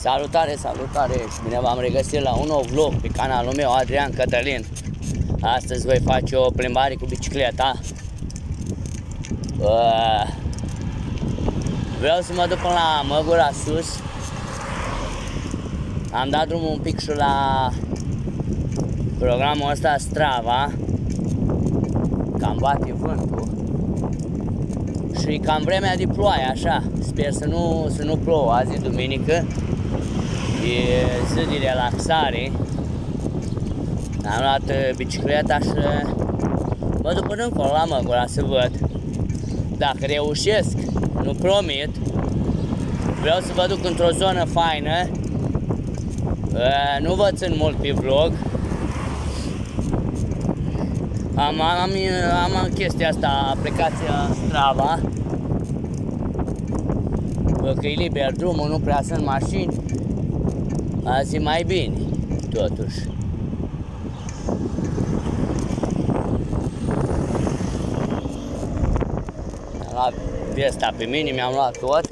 Salutare, salutare și bine v-am regăsit la un nou vlog pe canalul meu, Adrian Cătălin. Astăzi voi face o plimbare cu bicicleta. Uh, vreau să mă duc până la Măgura sus. Am dat drumul un pic și la programul ăsta Strava. Cam bate vântul. Și cam vremea de ploaie, așa. Sper să nu, să nu plouă azi, e duminică. E zi de relaxare. Am luat uh, bicicleta și mă duc până încolo la Măgura să văd. Dacă reușesc, nu promit, vreau să vă duc într-o zonă faină. Uh, nu vă țin mult pe vlog. Am, am, am, am chestia asta, aplicația Strava. Văd că e liber drumul, nu prea sunt mașini. Azi e mai bine, totuși. Am luat vesta pe mine, mi-am luat tot.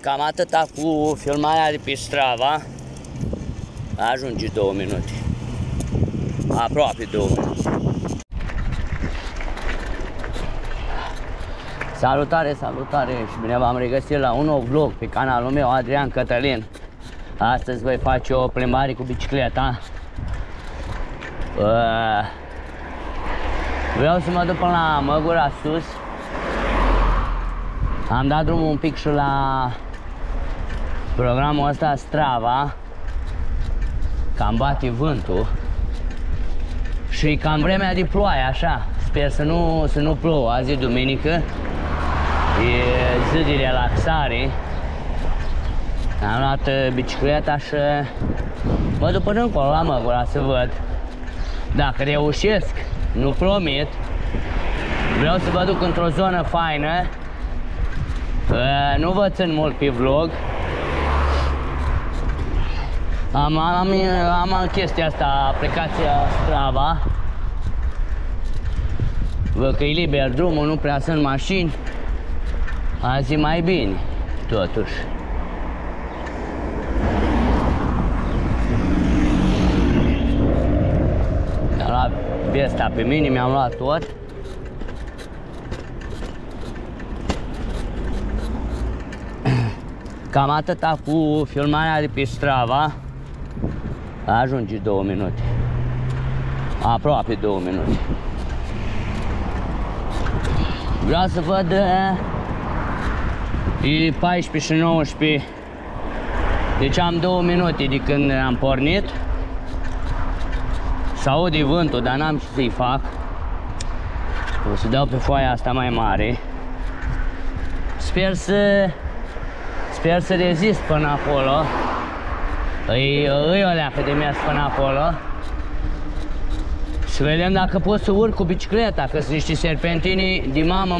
Cam atâta cu filmarea de pe Strava. Ajunge două minute. Aproape două minute. Salutare, salutare și bine v-am regăsit la un nou vlog pe canalul meu, Adrian Cătălin. Astăzi voi face o plimbare cu bicicleta. Uh, vreau să mă duc până la Măgura sus. Am dat drumul un pic și la programul ăsta Strava. Cam bate vântul. Și cam vremea de ploaie, așa. Sper să nu, să nu plouă. Azi e duminică. E zi de relaxare. Am luat uh, bicicleta și mă duc până încolo la Măgura să văd. Dacă reușesc, nu promit, vreau să vă duc într-o zonă faină. Uh, nu vă țin mult pe vlog. Am, am, am, am chestia asta, aplicația Strava. Văd că e liber drumul, nu prea sunt mașini. Azi e mai bine, totuși. Mi-am luat vesta pe mine, mi-am luat tot. Cam atâta cu filmarea de pe Strava. Ajunge două minute. Aproape două minute. Vreau să văd E 14 și 19 Deci am două minute de când am pornit. S aude vântul, dar n-am ce să-i fac. O să dau pe foaia asta mai mare. Sper să Sper să rezist până acolo. Îi, îi o leacă de mers până acolo. Și vedem dacă pot să urc cu bicicleta Că sunt niște serpentini de mamă,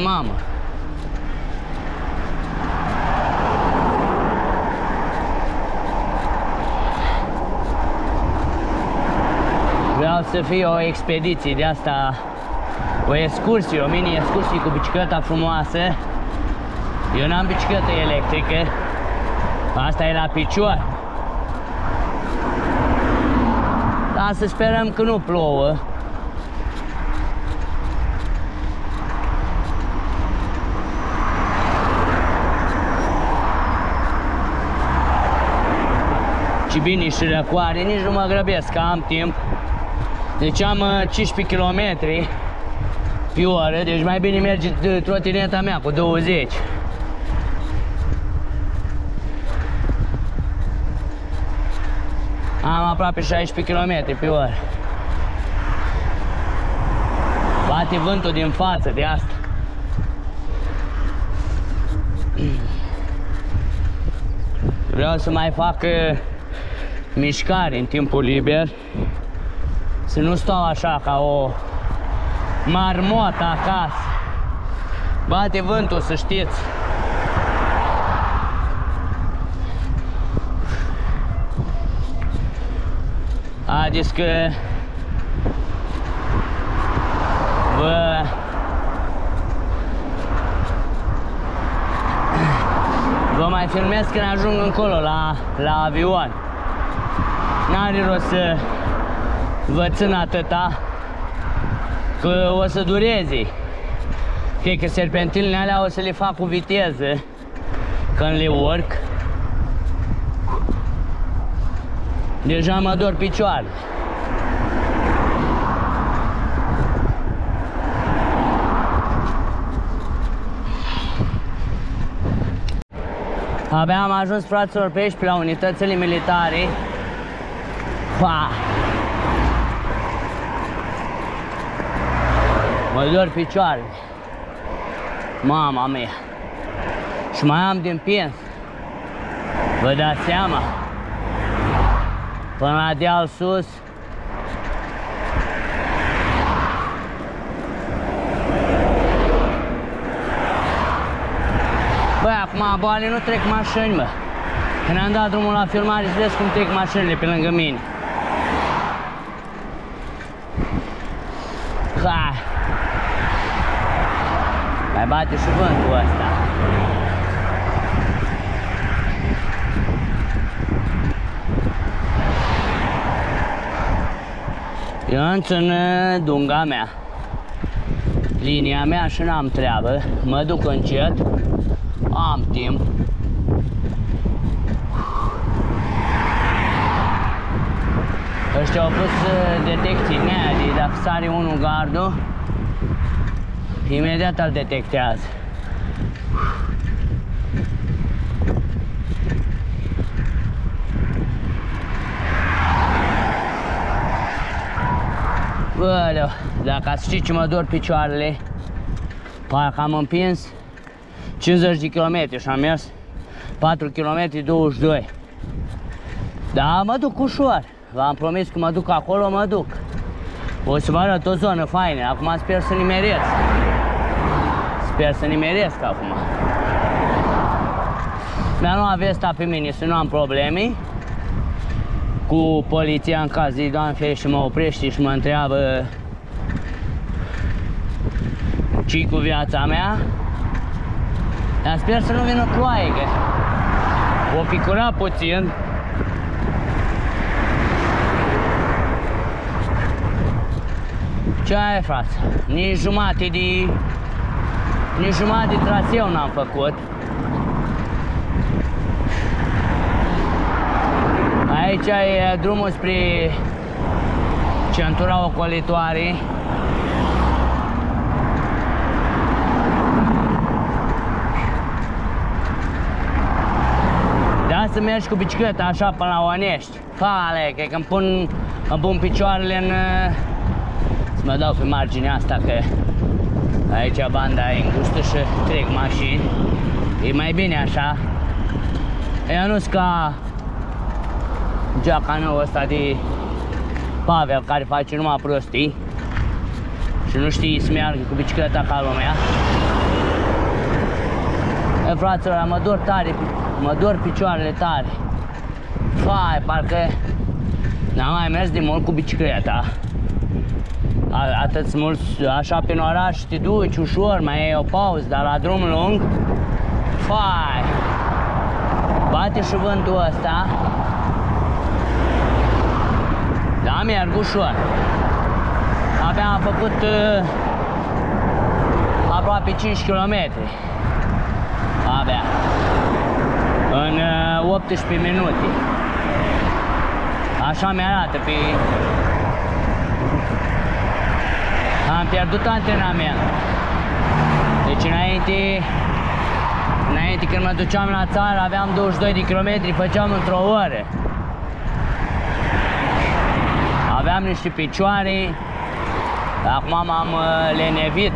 Vreau să fie o expediție de asta, o excursie, o mini-excursie cu bicicleta frumoasă. Eu n-am bicicletă electrică, asta e la picior. Dar să sperăm că nu plouă. Ce bine și răcoare, nici nu mă grăbesc, că am timp. Deci am 15 km pe oră, deci mai bine merge trotineta mea cu 20. Am aproape 16 km pe oră. Bate vântul din față de asta. Vreau să mai fac mișcare în timpul liber. Să nu stau așa ca o marmotă acasă. Bate vântul, să știți. Haideți că vă Eu mai filmez când ajung încolo la, la avion. N-are rost să vă țin atâta, că o să dureze. Cred că serpentinele alea o să le fac cu viteză când le urc. Deja mă dor picioarele. Abia am ajuns, fraților, pe aici, pe la unitățile militare. Pa! Mă dor picioarele. Mama mea. Și mai am din pins. Vă dați seama? Până la deal sus. Băi, acum boale nu trec mașini, mă. Când am dat drumul la filmare, să vezi cum trec mașinile pe lângă mine. Hai. Mai bate și vântul ăsta. Eu în dunga mea. Linia mea și n-am treabă. Mă duc încet. Am timp. Ăștia au pus uh, detecții de dacă sare unul gardul, imediat îl detectează. Bă, dacă ați ști ce mă dor picioarele, parcă am împins 50 de km și am mers 4 km 22. Da, mă duc ușor. V-am promis că mă duc acolo, mă duc. O să vă arăt o zonă faină. Acum sper să nimeresc. Sper să nimeresc acum. Dar nu aveți sta pe mine să nu am probleme cu poliția în caz de doamne fie și mă oprește și mă întreabă ce cu viața mea. Dar sper să nu vină ploaie, că o picura puțin Ce ai, frate? Nici jumate de... Nici jumate de traseu n-am făcut. Aici e drumul spre centura ocolitoare. Da, să mergi cu bicicleta așa până la Oanești. Fale, că îmi pun, îmi pun picioarele în mă dau pe marginea asta că aici banda e îngustă și trec mașini. E mai bine așa. Ea nu ca geaca nouă ăsta de Pavel care face numai prostii și nu știi să meargă cu bicicleta ca lumea. E, fraților, mă dor tare, mă dor picioarele tare. Fai, parcă n-am mai mers de mult cu bicicleta atât mulți, așa pe oraș te duci ușor, mai ai o pauză, dar la drum lung, fai, bate și vântul ăsta, da, merg ușor. Abia am făcut uh, aproape 5 km. Abia. În uh, 18 minute. Așa mi-arată pe am pierdut antrenament. Deci înainte, înainte când mă duceam la țară aveam 22 de kilometri, făceam într-o oră. Aveam niște picioare, acum m-am uh, lenevit.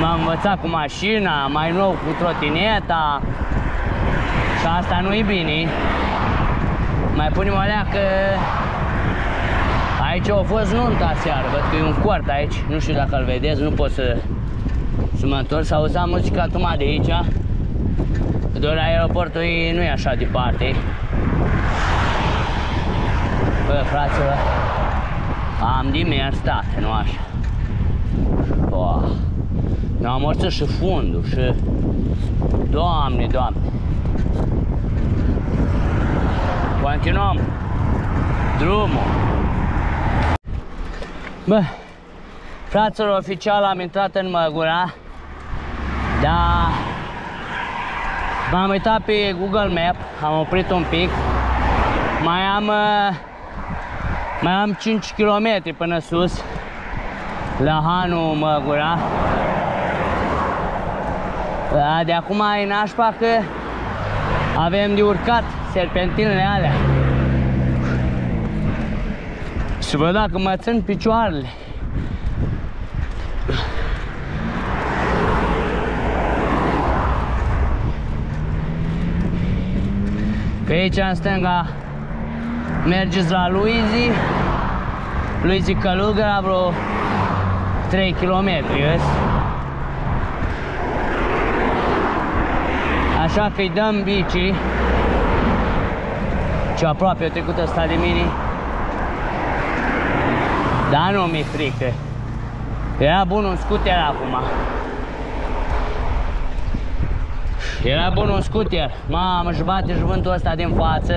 M-am învățat cu mașina, mai nou cu trotineta și asta nu e bine. Mai punem o leacă Aici a fost nunta seară, văd că e un cort aici, nu știu dacă îl vedeți, nu pot să, să mă întorc, să auzam muzica tocmai de aici. Doar aeroportul e, nu e așa departe. Bă, fraților, am de mers, tate, nu așa. Oh. Mi-am amorțit și fundul și Doamne, Doamne. Continuăm drumul. Bă, fraților, oficial am intrat în Măgura, dar m-am uitat pe Google Map, am oprit un pic, mai am, uh, mai am 5 km până sus, la Hanu Măgura. De acum e nașpa că avem de urcat serpentinele alea. Și văd dacă mă țin picioarele. Pe aici în stânga mergeți la Luizi, Luizi Călugă la vreo 3 km, vezi? Așa că îi dăm bici. Ce aproape a trecut ăsta de mine. Dar nu mi-e frică. Era bun un scuter acum. Era bun un scuter. Mamă, își bate și vântul ăsta din față.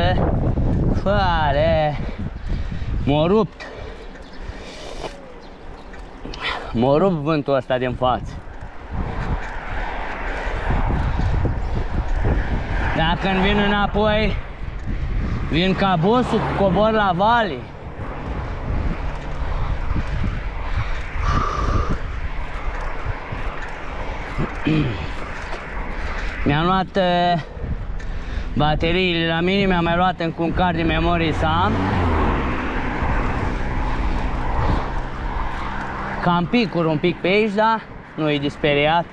Fare. M-a rupt. M-a rupt vântul ăsta din față. Dacă îmi vin înapoi, vin ca bossul, cobor la vale. Mi-am luat uh, bateriile la mine, mi-am mai luat în un card de memorie să am. Cam picuri un pic pe aici, da? Nu e disperiat.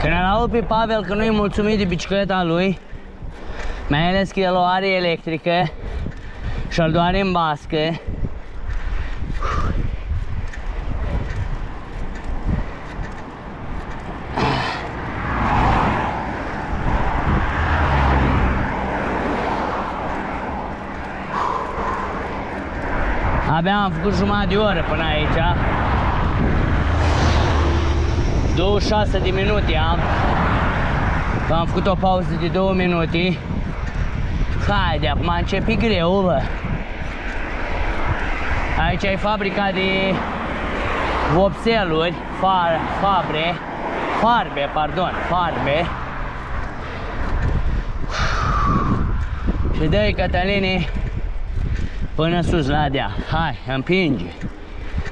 Când îl aud pe Pavel că nu e mulțumit de bicicleta lui, mai ales că el o are electrică și îl doare în bască, Abia am făcut jumătate de oră până aici. 26 de minute am. Am făcut o pauză de 2 minute. Haide, acum începe greu, bă. Aici e fabrica de vopseluri, far, fabre, farbe, pardon, farbe. Și dă-i Cătăline până sus la dea. Hai, împinge.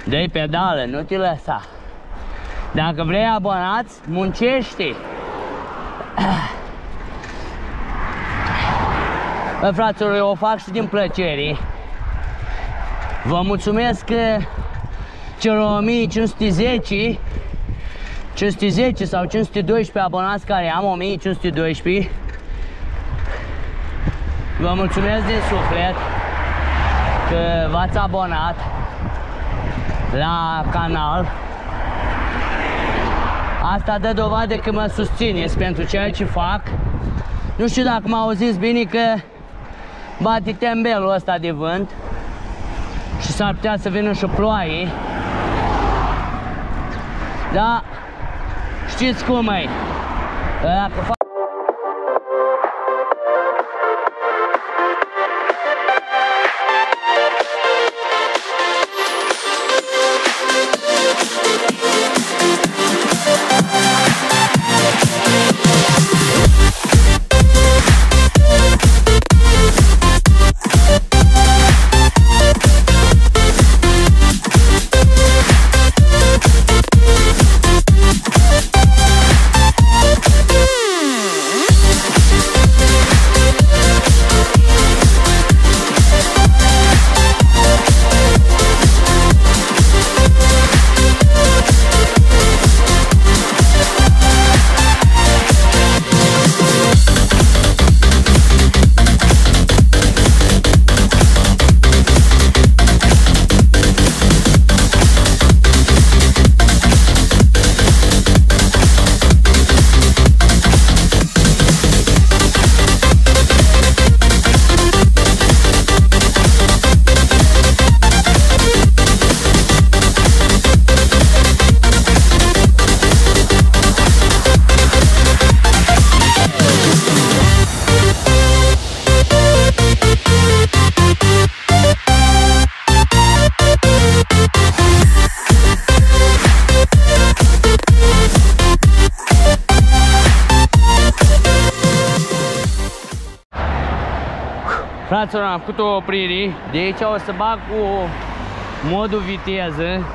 Dă-i pedală, nu te lăsa. Dacă vrei abonați, muncește. Bă, fraților, eu o fac și din plăcere. Vă mulțumesc că celor 1510 510 sau 512 abonați care am, 1512 Vă mulțumesc din suflet că v-ați abonat la canal Asta dă dovadă că mă susțineți pentru ceea ce fac. Nu știu dacă m-au zis bine că bate tembelul ăsta de vânt și s-ar putea să vină și ploaie. Da, știți cum e. Dacă fac Fraților, am făcut o oprire. De aici o să bag cu modul viteză.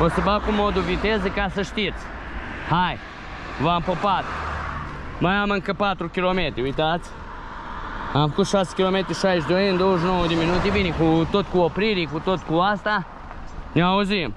O să bag cu modul viteză ca să știți. Hai, v-am popat. Mai am încă 4 km, uitați. Am făcut 6 km 62 în 29 de minute. Bine, cu tot cu opriri, cu tot cu asta. Ne auzim.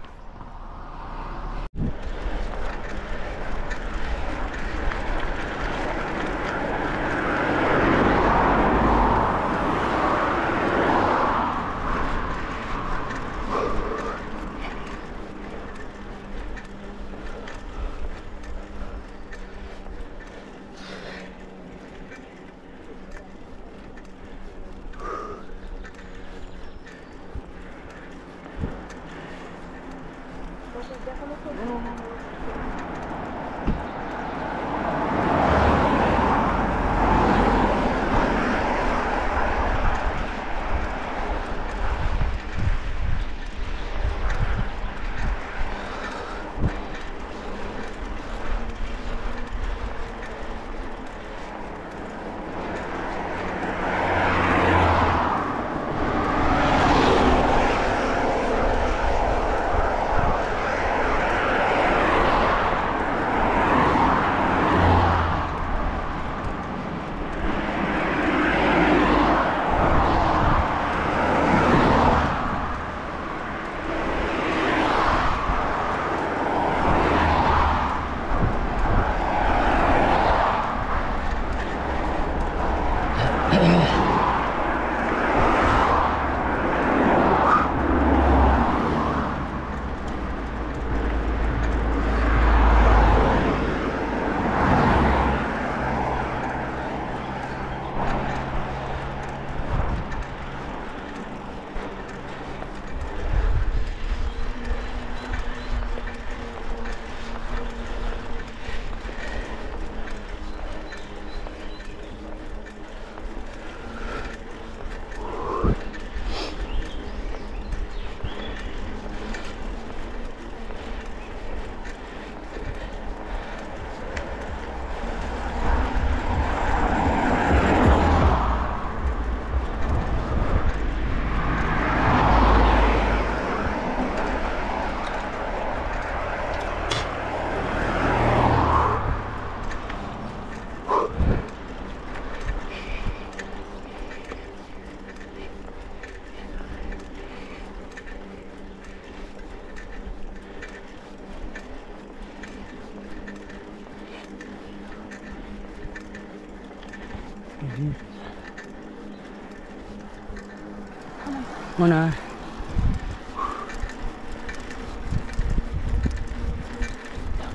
Bună!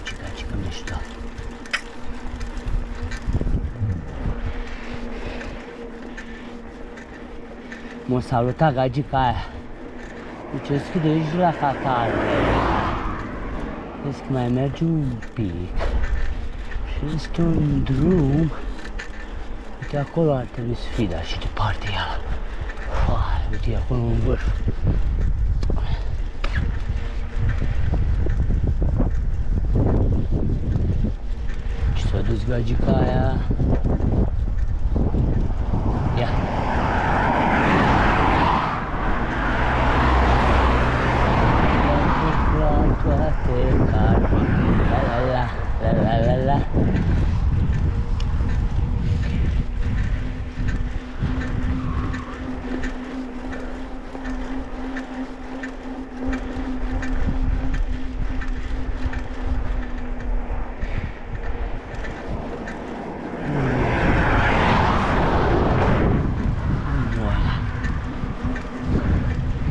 Cica, cica mișto. M-a salutat gagica aia. Deci o de aici la catară. Vezi că mai merge un pic. Și este un drum. Uite acolo ar trebui să fie, dar și departe ea. Uite acolo în vârf. Și s-a dus gagica aia. Ia. toate carne. La la la, la la la la. Voilà.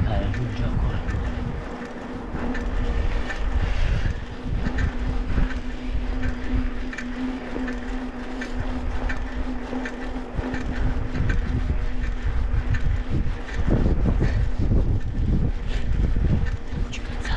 Care ajunge acolo. Ciucă-ța.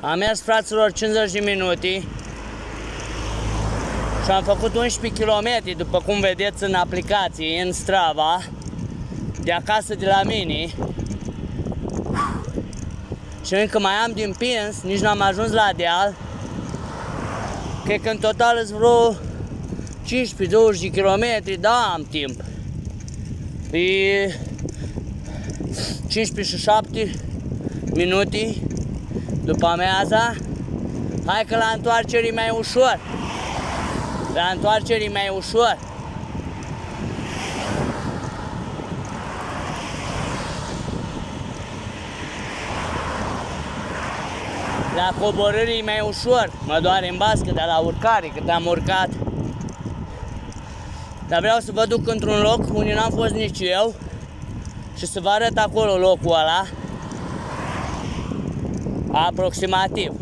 Am mers, fraților, 50 de minute. Și am făcut 11 km, după cum vedeți în aplicație, în Strava, de acasă de la mine. Și încă mai am din pins, nici n-am ajuns la deal. Cred că în total sunt vreo 15-20 de km, da, am timp. E 15 și 7 minute după amiaza. Hai că la întoarcere e mai ușor. La întoarcere e mai ușor. La coborâre e mai ușor. Mă doare în bască, dar la urcare, cât am urcat. Dar vreau să vă duc într-un loc unde n-am fost nici eu și să vă arăt acolo locul ăla. Aproximativ.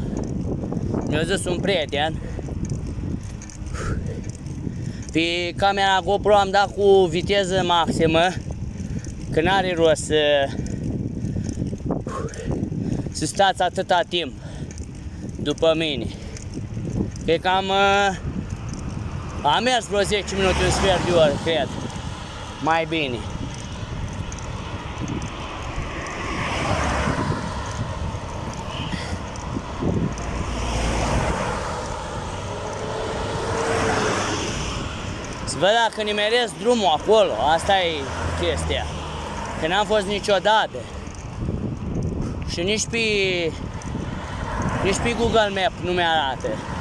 Mi-a zis un prieten. Pe camera GoPro am dat cu viteză maximă, că n-are rost să, să stați atâta timp după mine. Cred că am, uh, am mers vreo 10 minute, un sfert de oră, cred. Mai bine. Să văd dacă nimeresc drumul acolo, asta e chestia. Că n-am fost niciodată. Și nici pe nici pe Google Map nu mi-arată. Bună!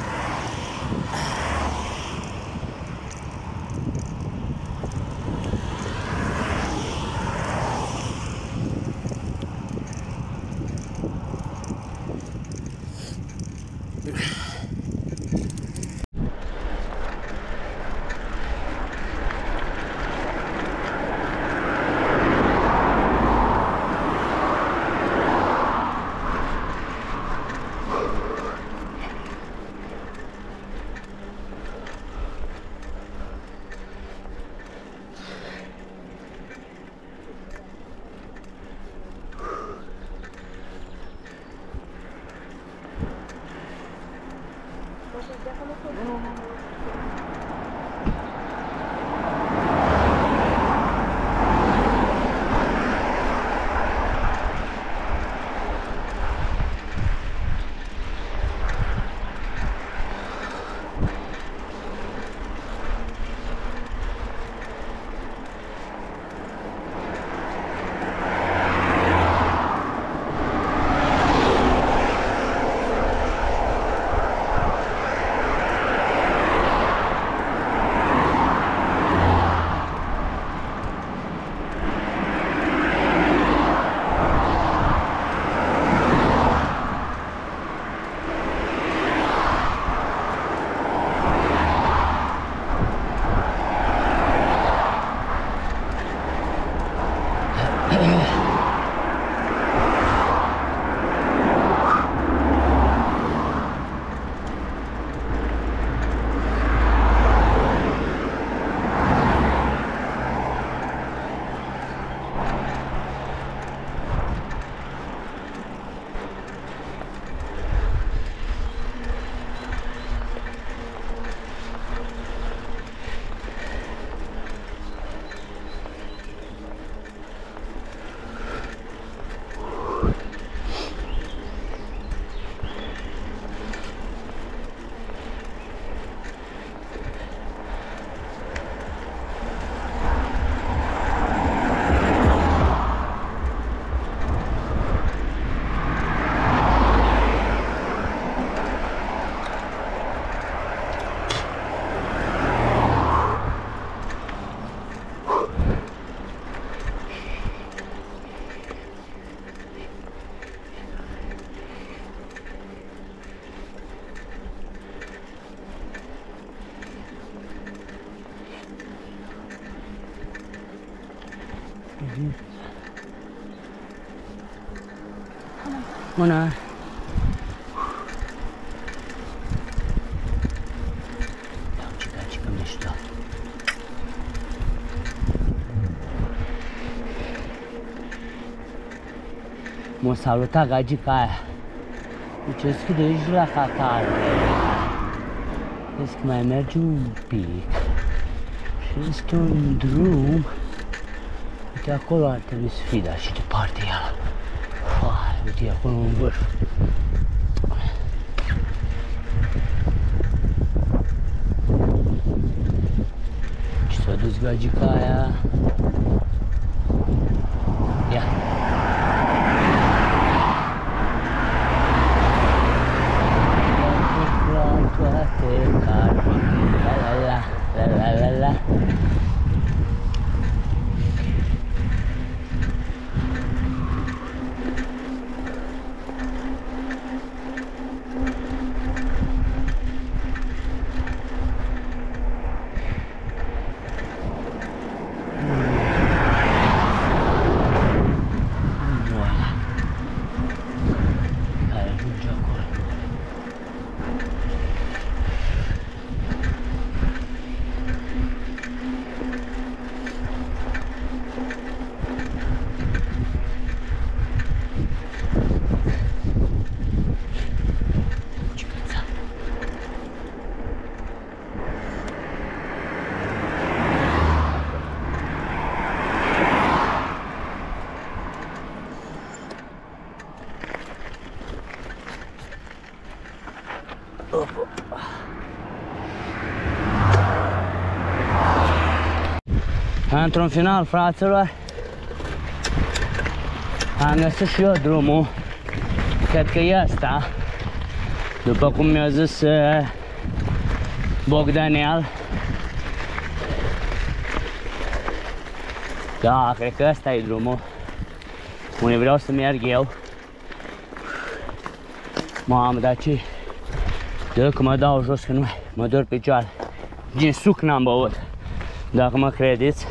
Ce gagică mișto! M-a salutat gagica aia. Deci eu schid aici la catară. Vezi că mai merge un pic. Și este un drum. Uite acolo ar trebui să fie, dar și departe e ala. Uite acolo în vârf. Și s-a dus gagica aia. Ia. La toate carne. La la la, la la la la. Voilà. Hai, ajunge acolo. Ciucă-ța. Într-un final, fraților, am găsit și eu drumul. Cred că e ăsta. După cum mi-a zis uh, Bogdanel. Da, cred că ăsta e drumul. Unde vreau să merg eu. Mamă, dar ce? De că mă dau jos că nu mă dor picioare. Din suc n-am băut. Dacă mă credeți.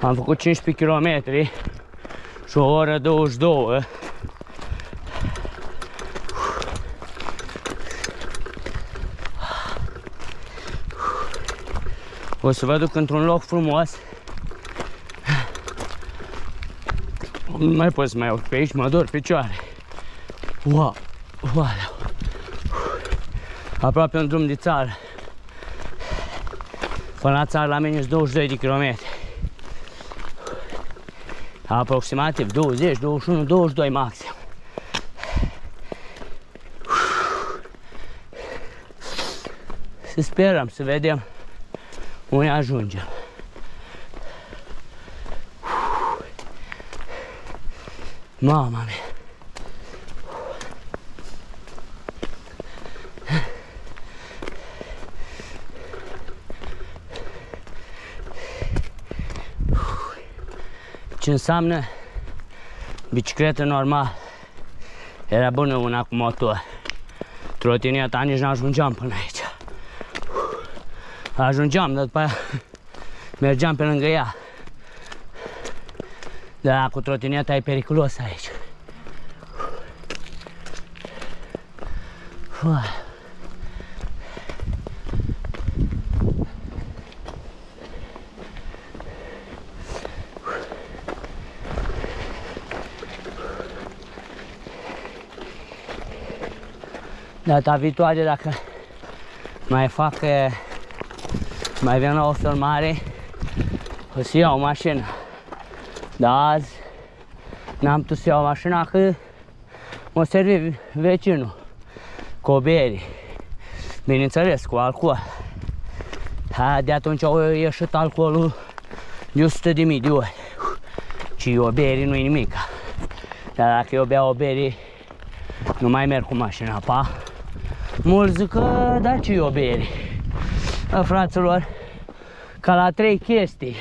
Am făcut 15 km și o oră 22. O să vă duc într-un loc frumos. Nu mai pot să mai urc pe aici, mă dor picioare. Wow! Wow! Aproape un drum de țară. Până la țară la mine sunt 22 de kilometri. Aproximativ 20, 21, 22 maxim. Să sperăm, să vedem unde ajungem. Mama mea. Ce înseamnă bicicletă normal. Era bună una cu motor. Trotineta nici n-ajungeam până aici. Ajungeam, dar după aia mergeam pe lângă ea. Dar cu trotineta e periculos aici. Uah. Data viitoare, dacă mai fac, eh, mai vin la o filmare, o să iau mașină. Dar azi n-am putut să iau mașina că mă servi vecinul cu o bere. Bineînțeles, cu alcool. Ha, de atunci au ieșit alcoolul de 100 de mii de ori. Și o bere nu-i nimic. Dar dacă eu beau o bere, nu mai merg cu mașina, pa? Mulți zic că da ce e o bere. A, fraților, ca la trei chestii.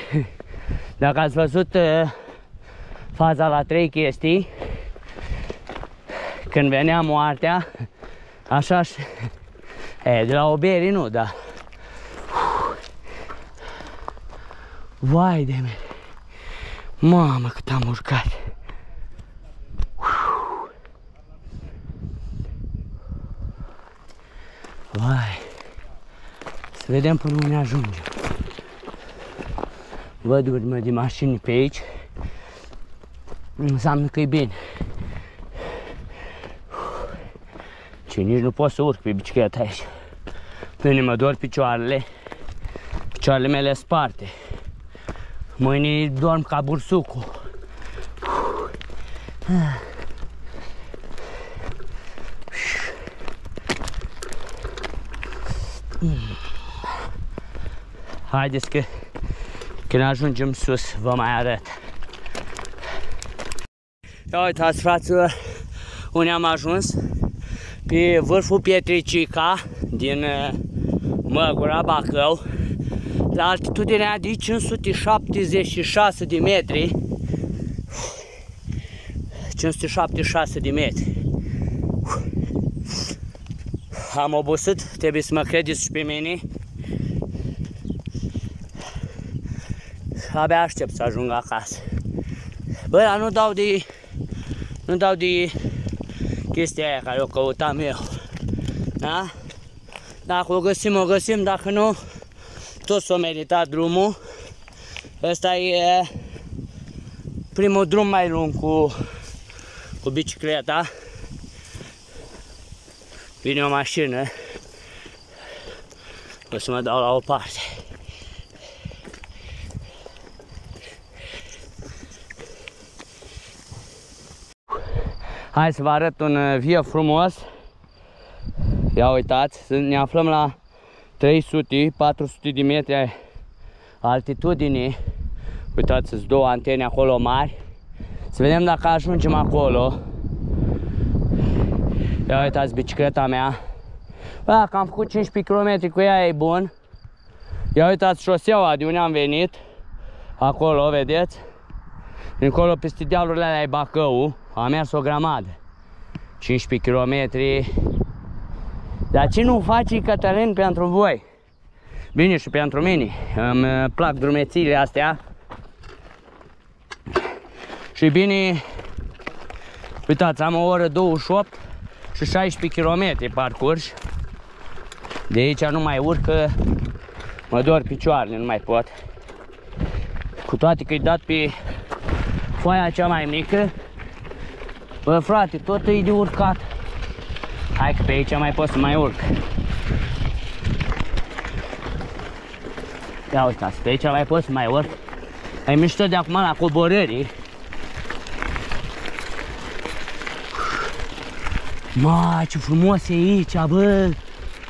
Dacă ați văzut uh, faza la trei chestii, când venea moartea, așa și... E, de la o bere nu, da. Vai de mine. Mamă, cât am urcat. Să vedem până unde ajungem. Văd urmă de mașini pe aici. înseamnă că e bine. Și nici nu pot să urc pe bicicletă aici. Până mă dor picioarele. Picioarele mele sparte. Mâinii dorm ca bursucul. Haideți că când ajungem sus vă mai arăt. Ia uitați fraților unde am ajuns? Pe vârful Pietricica din uh, Măgura, Bacău la altitudinea de 576 de metri. 576 de metri. Am obosit, trebuie să mă credeți și pe mine abia aștept să ajung acasă bă, dar nu dau de nu dau de chestia aia care o căutam eu da? Dacă o găsim, o găsim, dacă nu, tot s-o meritat drumul. Ăsta e primul drum mai lung cu, cu bicicleta. Vine o mașină. O să mă dau la o parte. Hai să vă arăt un vie frumos. Ia uitați, ne aflăm la 300-400 de metri altitudine. Uitați, sunt două antene acolo mari. Să vedem dacă ajungem acolo. Ia uitați bicicleta mea. Bă, că am făcut 15 km cu ea, e bun. Ia uitați șoseaua de unde am venit. Acolo, vedeți? Încolo, peste dealurile alea e Bacău. Am mers o grămadă. 15 km dar ce nu faci, Cătălin, pentru voi? Bine și pentru mine. Îmi uh, plac drumețiile astea. Și bine, uitați, am o oră 28 și 16 km parcurs. De aici nu mai urcă, mă dor picioarele, nu mai pot. Cu toate că-i dat pe foaia cea mai mică. Bă, frate, tot e de urcat. Hai că pe aici mai pot să mai urc. Ia uitați, pe aici mai pot să mai urc. Ai mișto de acum la coborării. Ma, ce frumos e aici, bă!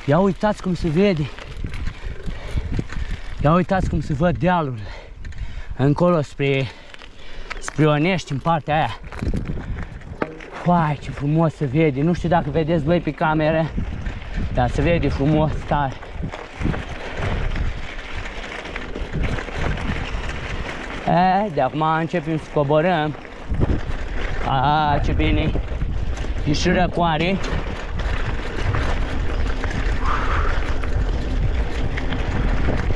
Ia uitați cum se vede. Ia uitați cum se văd dealurile. Încolo spre, spre Onești, în partea aia. Vai, ce frumos se vede. Nu știu dacă vedeți voi pe cameră, dar se vede frumos tare. E, de acum începem să coborăm. A, ce bine. E și răcoare.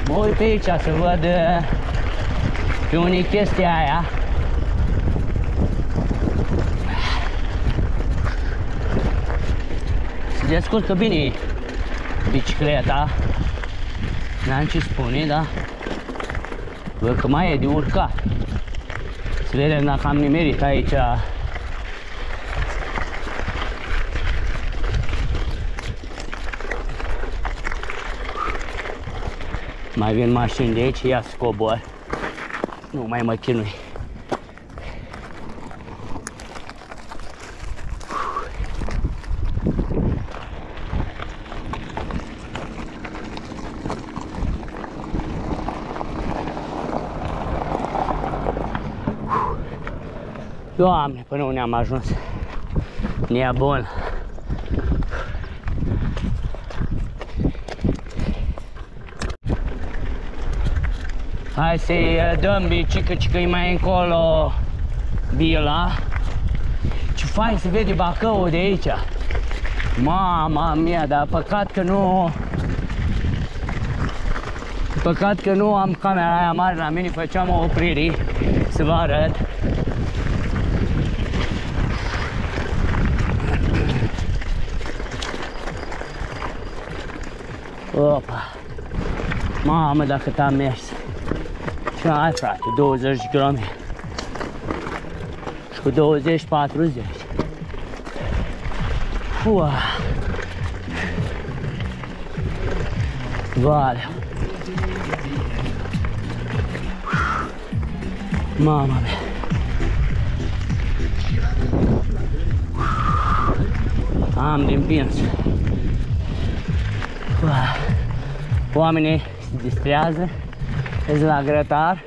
Mă uit pe aici să văd pe unii chestia aia. Descurcă bine bicicleta. N-am ce spune, da? Văd că mai e de urcat. Să vedem dacă am nimerit aici Mai vin mașini de aici, ia să cobor. Nu mai mă chinui. Doamne, până unde am ajuns. Ne bun. Hai să-i uh, dăm bicică, că e mai încolo bila. Ce fain se vede Bacăul de aici. Mama mia, dar păcat că nu... Păcat că nu am camera aia mare la mine, făceam o oprire să vă arăt. Opa. Mamă, dacă te-am mers. Și ai, frate, 20 de km. Și cu 20, 40. Ua. Vale. Mama mea. Am din pins. Ua. Oamenii se distrează, ies la grătar.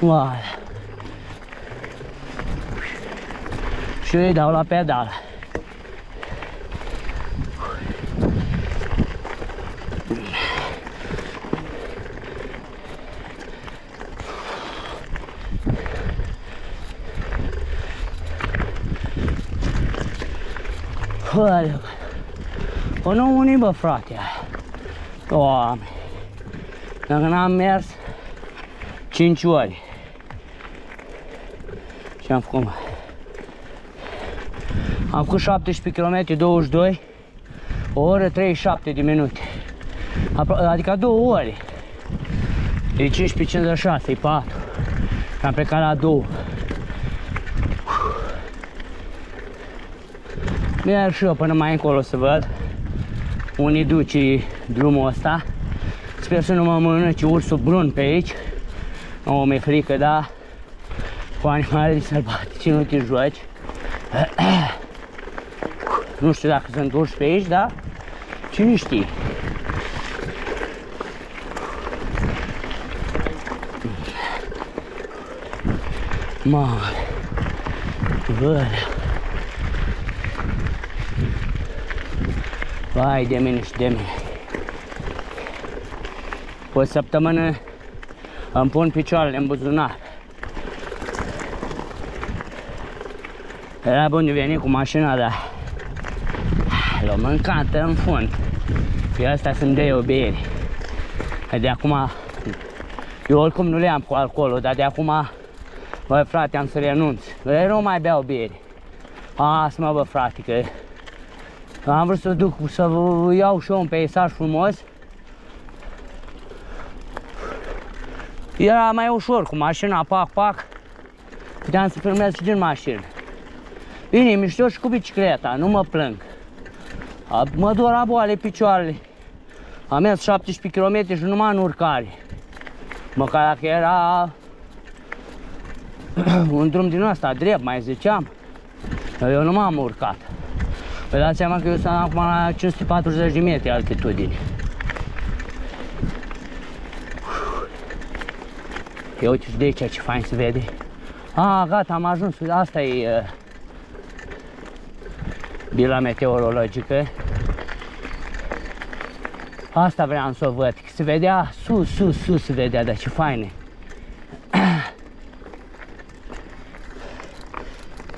Oare. Și eu îi la pedală. Oare. O nu unii, bă, frate. Doamne. Dacă n-am mers 5 ori. Ce am făcut, mă? Am făcut 17 km 22, o oră 37 de minute. Adică două ore. E 15.56, e 4. Am plecat la 2. Merg și eu până mai încolo să văd unii duce drumul ăsta. Sper să nu mă mănânce ursul brun pe aici. Nu mi-e frică, da? Cu animalele sălbatice nu te joci. Nu știu dacă sunt urși pe aici, da? Cine știe? Mamă, văd. Vai de mine și de mine. O săptămână îmi pun picioarele în buzunar. Era bun de venit cu mașina, dar l-a mâncat în fund. Pe asta sunt de iubire. De acum, eu oricum nu le am cu alcoolul, dar de acum, bă, frate, am să renunț. Eu nu mai beau bere. Asta mă, bă, frate, că am vrut să duc, să iau și eu un peisaj frumos. Era mai ușor cu mașina, pac, pac. Puteam să filmez și din mașină. Bine, mișto și cu bicicleta, nu mă plâng. A, mă dor boale picioarele. Am mers 17 km și numai în urcare. Măcar dacă era un drum din ăsta drept, mai ziceam. Eu nu m-am urcat. Vă dați seama că eu sunt acum la 540 de metri altitudine. Ia uite de aici ce fain se vede. A, gata, am ajuns. Asta e uh, bila meteorologică. Asta vreau să o văd. Se vedea sus, sus, sus se vedea, dar ce faine.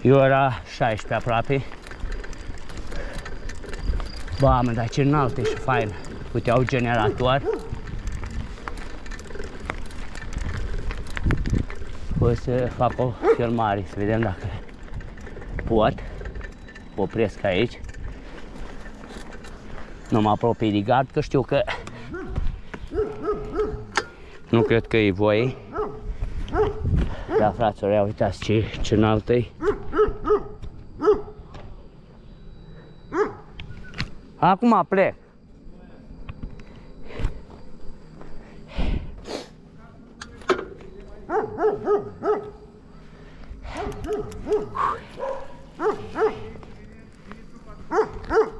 E ora 16 aproape. Doamne, dar ce înaltă și fain. Uite, au generator. O să fac o filmare, să vedem dacă pot. Opresc aici. Nu mă apropii de gard, că știu că nu cred că e voie. Da, fraților, ia uitați ce, ce înaltă -i. Acum plec.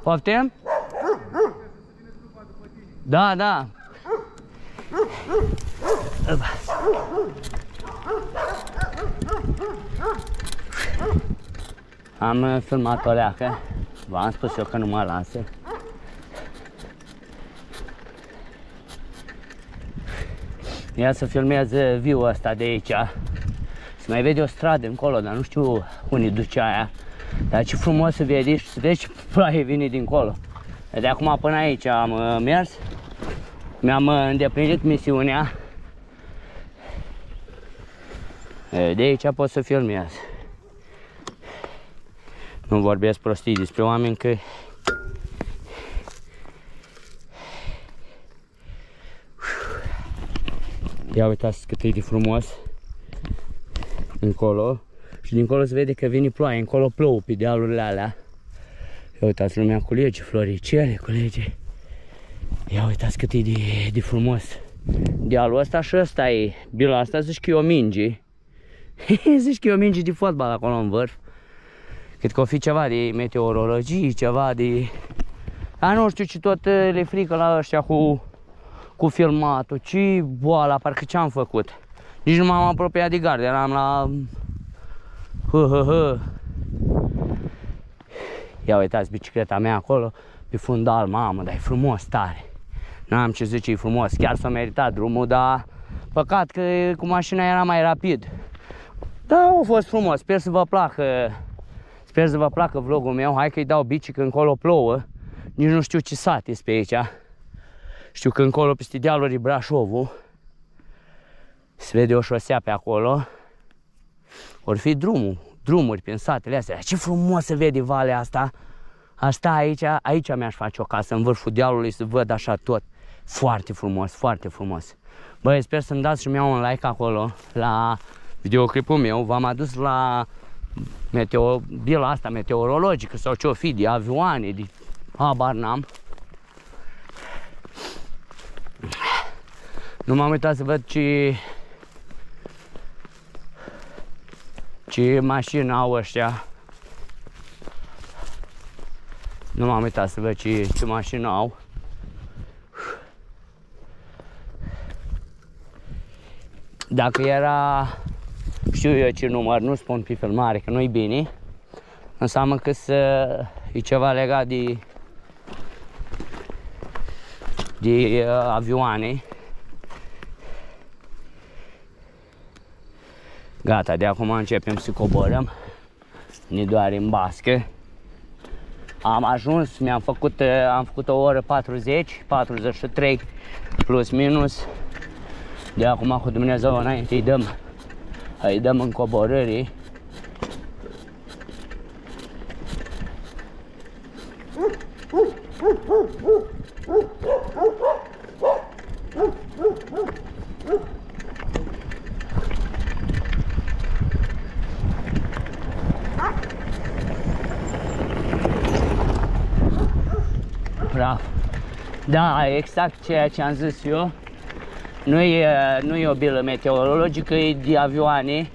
Poftim? Da, da. Am filmat o leacă. V-am spus eu că nu mă lasă. Ia să filmeze viu ăsta de aici. Se mai vede o stradă încolo, dar nu știu unde duce aia. Dar ce frumos să vede și să vezi ce ploaie vine dincolo. De acum până aici am uh, mers. Mi-am uh, îndeplinit misiunea. De aici pot să filmez. Nu vorbesc prostii despre oameni că Ia uitați cât e de frumos. încolo și dincolo se vede că vine ploaie, încolo plouă pe dealurile alea. Ia uitați lumea culege floricele, culege. Ia uitați cât e de, de frumos. Dealul ăsta și ăsta e. Bila asta zici că e o minge. zici că e o minge de fotbal acolo în vârf. Cred că o fi ceva de meteorologie, ceva de... A, nu știu ce tot uh, le frică la ăștia cu, cu filmatul, ce boala, parcă ce-am făcut. Nici nu m-am apropiat de gard, eram la... Hă, hă, hă. Ia uitați bicicleta mea acolo, pe fundal, mamă, dar e frumos tare. N-am ce zice, e frumos, chiar s-a meritat drumul, dar păcat că cu mașina era mai rapid. Da, a fost frumos, sper să vă placă, sper să vă placă vlogul meu, hai că-i dau bici că încolo plouă, nici nu știu ce sat este pe aici. Știu că încolo peste dealuri Brașovul, se vede o șosea pe acolo, ori fi drumul, drumuri prin satele astea. Ce frumos se vede valea asta. Asta aici, aici mi-aș face o casă, în vârful dealului, să văd așa tot. Foarte frumos, foarte frumos. Băi, sper să-mi dați și mi un like acolo la videoclipul meu. V-am adus la meteo, bila asta meteorologică sau ce-o fi, de avioane, de habar n-am. Nu m-am uitat să văd ce ce mașină au ăștia. Nu m-am uitat să văd ce, ce mașină au. Dacă era, știu eu ce număr, nu spun pe filmare că nu-i bine, înseamnă că să, e ceva legat de, de uh, avioane. Gata, de acum începem să coborăm. Ne doare în bască. Am ajuns, mi-am făcut, uh, am făcut o oră 40, 43 plus minus. De acum cu Dumnezeu înainte îi dăm, îi dăm în coborârii. Da, exact ceea ce am zis eu. Nu e, nu e o bilă meteorologică, e de avioane.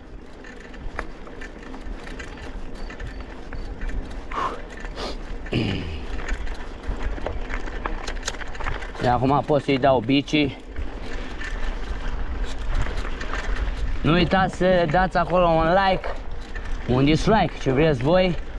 De acum pot să-i dau bici. Nu uitați să dați acolo un like, un dislike, ce vreți voi.